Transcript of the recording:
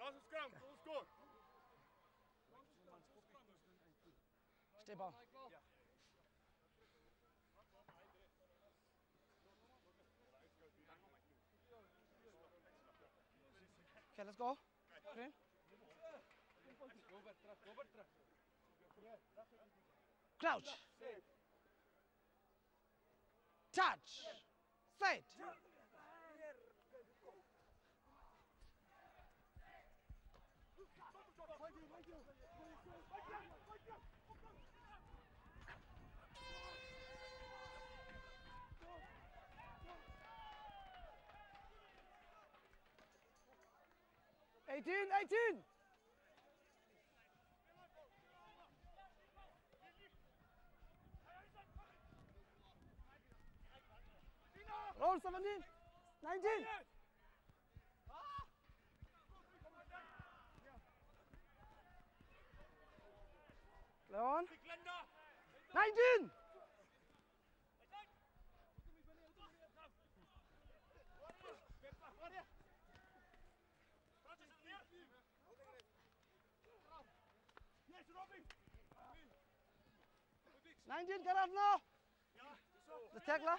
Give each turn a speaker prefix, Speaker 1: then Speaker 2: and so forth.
Speaker 1: Scrum, kom score.
Speaker 2: Stay ball. Okay, let's go. Green. Crouch. Touch. Set. 18, 18! Roll 17, 19! Leon! 19! Nineteen, get up now. The tackler.